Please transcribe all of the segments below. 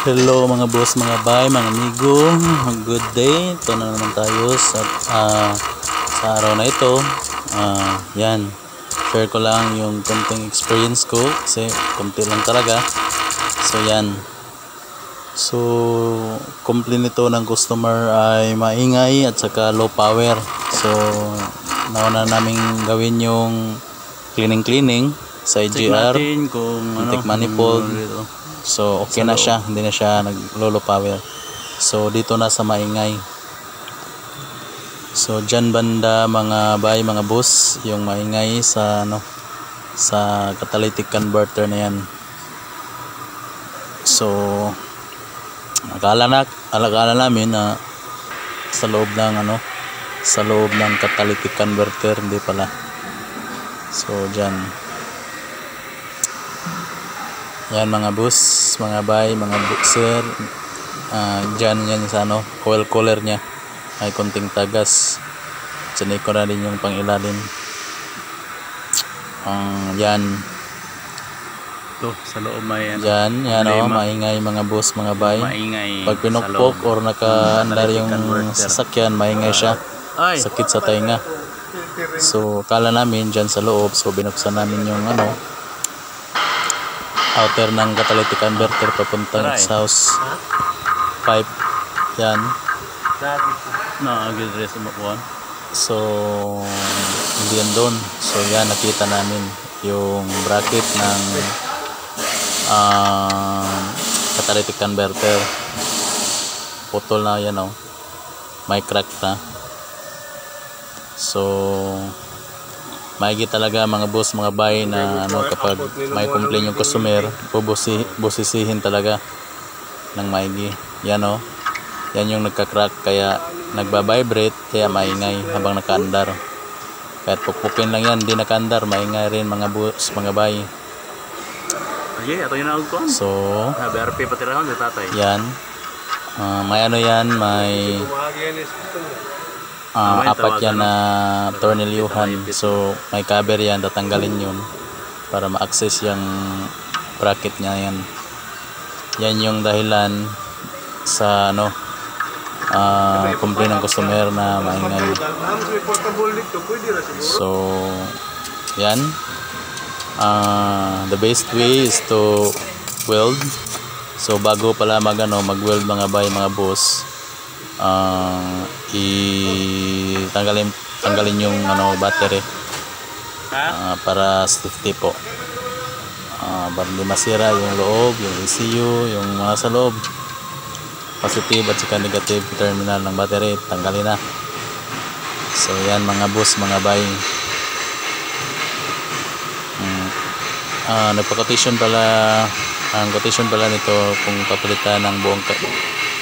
Hello mga boss, mga bay, mga amigo. Good day. Ito na naman tayo sa, ah, sa araw na ito. Ah, yan. Share ko lang yung konting experience ko kasi konti lang talaga. So yan. So, complaint nito ng customer ay maingay at saka low power. So, nauna namin gawin yung cleaning-cleaning sa IGR. kung Antique manifold. So, okay na siya. Hindi na siya nag-lolo power. So, dito na sa maingay. So, dyan banda mga bay, mga boss, yung maingay sa, ano, sa catalytic converter na yan. So, akala na, akala namin na sa loob ng, ano, sa loob ng catalytic converter, hindi pala. So, dyan. Yan mga boss, mga bay, mga boxer. Ah, dyan yan sa ano, coil cooler niya. May konting tagas. Sanay ko na rin yung pangilalim. Ang yan, Ito, sa loob may ano, yan, yan o, Problema. maingay mga boss, mga bay. maingay. Pag pinukpok or nakaandar yung sasakyan, maingay siya. Ay, Sakit sa tainga. So, kala namin dyan sa loob, so binuksan namin yung ano, outer ng catalytic converter papuntang exhaust pipe. Yan. na agad rin sa. So, hindi yan doon. So, yan, nakita namin yung bracket ng ah, catalytic converter. Putol na yan, oh. May crack na. So, maigi talaga mga boss, mga bay na ano, kapag may complain yung customer, bubusi, busisihin talaga ng maigi. Yan, oh. Yan yung nagka-crack kaya nagba-vibrate kaya maingay habang nakaandar. Kahit pukpukin lang yan, di nakaandar, maingay rin mga boss, mga bay. Okay, ato yung naugkuhan. So, Ah, BRP pati rahon sa tatay. yan. Ah, may ano yan, may May apat yan na tornilyuhan. So, may cover yan, tatanggalin yun para ma-access yung bracket niya yan. Yan yung dahilan sa ano, ah, complain ng customer na maingay. So, yan. Ah, the best way is to weld. So, bago pala mag, ano, mag-weld mga bay, mga boss, ah, i tanggalin, tanggalin yung ano, battery ah, para safety po. Ah, para hindi masira yung loob, yung ECU, yung mga sa loob. Positive at saka negative terminal ng battery, tanggalin na. So yan mga boss, mga bay. Mm. Ah, nagpa-quotation pala ang quotation pala nito kung papalitan ng buong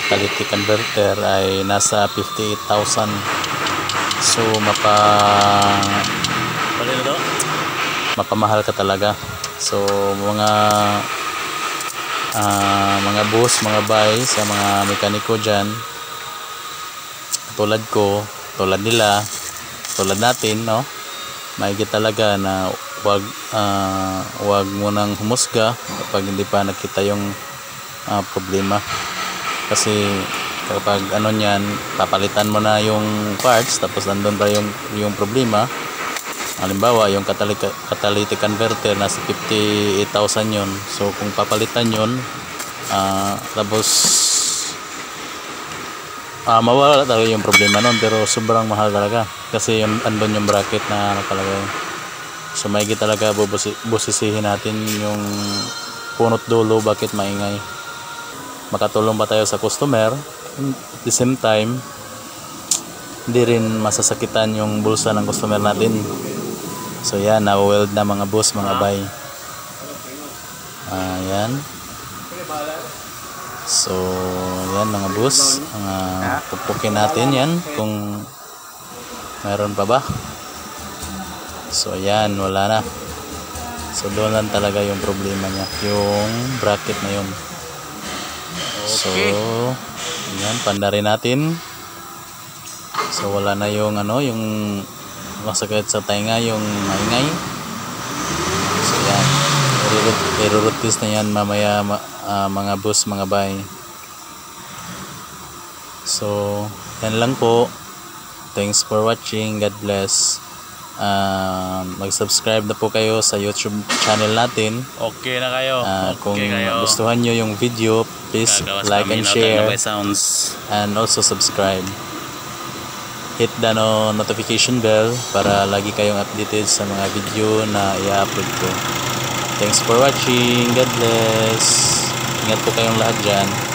ka- quality converter ay nasa 58,000. So mapa mapamahal ka talaga. So mga ah, mga boss, mga bay sa mga mekaniko diyan tulad ko, tulad nila, tulad natin, no? Maigi talaga na wag ah, wag mo nang humusga kapag hindi pa nakita yung ah, problema. Kasi kapag ano niyan, papalitan mo na yung parts tapos nandun pa yung yung problema. Halimbawa, yung catalytic, catalytic converter nasa 58,000 yun. So kung papalitan yun, ah, tapos ah mawala talaga yung problema nun pero sobrang mahal talaga kasi yung andun yung bracket na nakalagay so maigi talaga bubusi, busisihin natin yung punot dulo bakit maingay makatulong ba tayo sa customer at the same time hindi rin masasakitan yung bulsa ng customer natin so yan na-weld na mga boss mga bay ayan So, yan mga boss. Uh, pupukin natin yan kung mayroon pa ba. So, yan. Wala na. So, doon lang talaga yung problema niya. Yung bracket na yun. So, yan. Panda rin natin. So, wala na yung ano, yung masakit sa tainga, yung maingay. So, yan. Irurutis na yan mamaya ma- ah, mga boss, mga bay. So, yan lang po. Thanks for watching. God bless. Um, mag-subscribe na po kayo sa YouTube channel natin. Okay na kayo. Ah, okay kung kayo. gustuhan nyo yung video, please Gagawas like and share Sounds. and also subscribe. Hit the no notification bell para lagi kayong updated sa mga video na i-upload ko. Thanks for watching. God bless. Ingat po kayong lahat dyan.